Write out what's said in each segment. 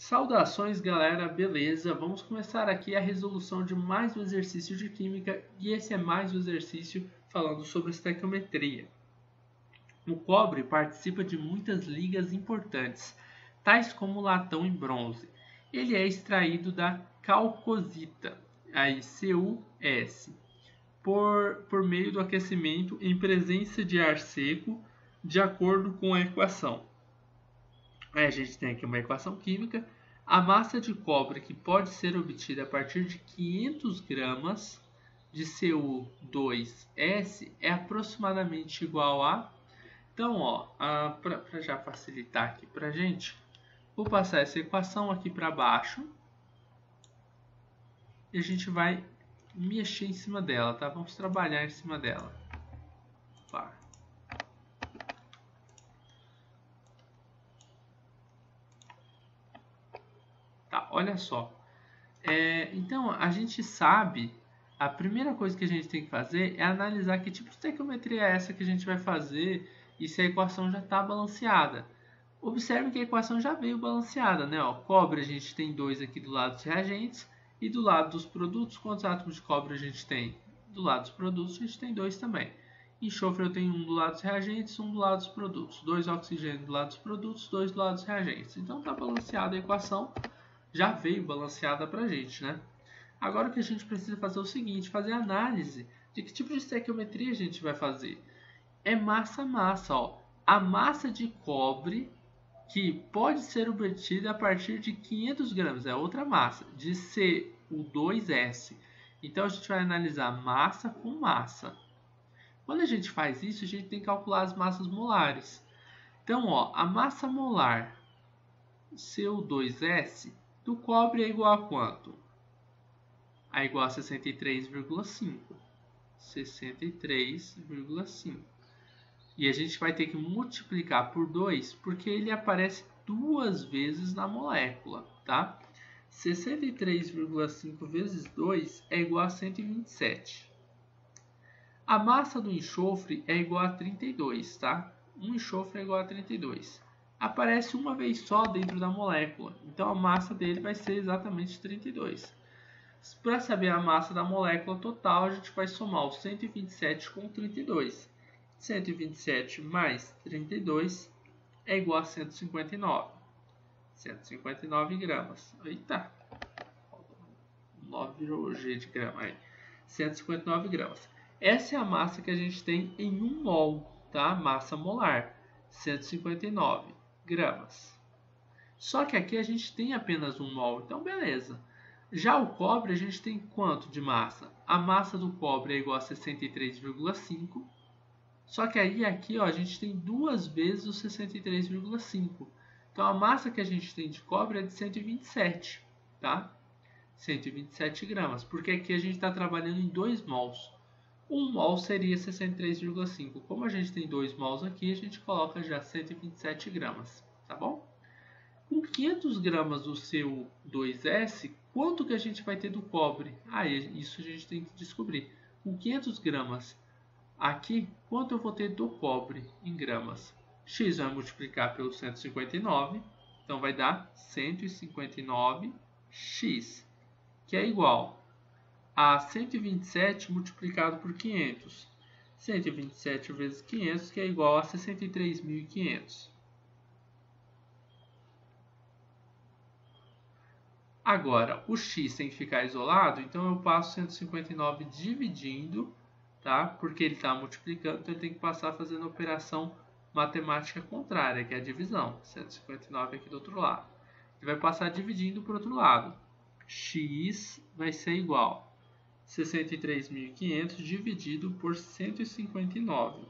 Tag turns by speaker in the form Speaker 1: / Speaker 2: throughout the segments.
Speaker 1: Saudações galera, beleza? Vamos começar aqui a resolução de mais um exercício de química e esse é mais um exercício falando sobre estequiometria. O cobre participa de muitas ligas importantes, tais como latão e bronze. Ele é extraído da calcosita, aí CuS, por, por meio do aquecimento em presença de ar seco, de acordo com a equação. Aí a gente tem aqui uma equação química. A massa de cobre que pode ser obtida a partir de 500 gramas de Cu2S é aproximadamente igual a... Então, ó, para já facilitar aqui para a gente, vou passar essa equação aqui para baixo e a gente vai mexer em cima dela, tá? Vamos trabalhar em cima dela. Olha só. É, então, a gente sabe, a primeira coisa que a gente tem que fazer é analisar que tipo de estequiometria é essa que a gente vai fazer e se a equação já está balanceada. Observe que a equação já veio balanceada, né? Ó, cobre a gente tem dois aqui do lado dos reagentes e do lado dos produtos, quantos átomos de cobre a gente tem? Do lado dos produtos a gente tem dois também. Enxofre eu tenho um do lado dos reagentes, um do lado dos produtos. Dois oxigênio do lado dos produtos, dois do lado dos reagentes. Então está balanceada a equação já veio balanceada para a gente, né? Agora o que a gente precisa fazer é o seguinte, fazer análise de que tipo de estequiometria a gente vai fazer. É massa-massa, ó. A massa de cobre que pode ser obtida a partir de 500 gramas, é outra massa, de Cu2S. Então a gente vai analisar massa com massa. Quando a gente faz isso, a gente tem que calcular as massas molares. Então, ó, a massa molar Cu2S do cobre é igual a quanto? É igual a 63,5. 63,5. E a gente vai ter que multiplicar por 2 porque ele aparece duas vezes na molécula, tá? 63,5 vezes 2 é igual a 127. A massa do enxofre é igual a 32, tá? Um enxofre é igual a 32 aparece uma vez só dentro da molécula. Então a massa dele vai ser exatamente 32. Para saber a massa da molécula total, a gente vai somar o 127 com 32. 127 mais 32 é igual a 159. 159 gramas. Eita! 9 G de grama aí. 159 gramas. Essa é a massa que a gente tem em 1 mol, tá? Massa molar. 159 gramas. Só que aqui a gente tem apenas um mol, então beleza. Já o cobre a gente tem quanto de massa? A massa do cobre é igual a 63,5. Só que aí aqui ó, a gente tem duas vezes o 63,5. Então a massa que a gente tem de cobre é de 127, tá? 127 gramas, porque aqui a gente está trabalhando em 2 mols. 1 mol seria 63,5. Como a gente tem 2 mols aqui, a gente coloca já 127 gramas, tá bom? Com 500 gramas do seu 2S, quanto que a gente vai ter do cobre? Ah, isso a gente tem que descobrir. Com 500 gramas aqui, quanto eu vou ter do cobre em gramas? X vai multiplicar pelo 159, então vai dar 159x, que é igual a 127 multiplicado por 500. 127 vezes 500, que é igual a 63.500. Agora, o x tem que ficar isolado, então eu passo 159 dividindo, tá? porque ele está multiplicando, então ele tem que passar fazendo a operação matemática contrária, que é a divisão. 159 aqui do outro lado. Ele vai passar dividindo para o outro lado. x vai ser igual 63.500 dividido por 159,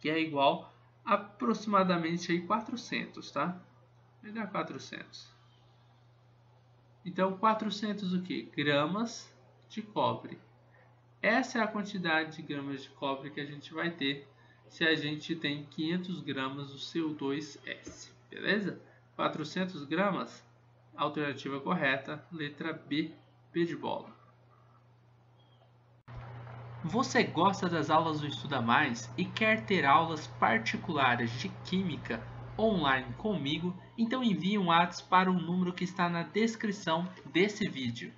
Speaker 1: que é igual a aproximadamente aí 400, tá? Vai dar 400. Então, 400 o que? Gramas de cobre. Essa é a quantidade de gramas de cobre que a gente vai ter se a gente tem 500 gramas do CO2S, beleza? 400 gramas, alternativa correta, letra B, P de bola. Você gosta das aulas do Estuda Mais e quer ter aulas particulares de Química online comigo, então envie um WhatsApp para o número que está na descrição desse vídeo.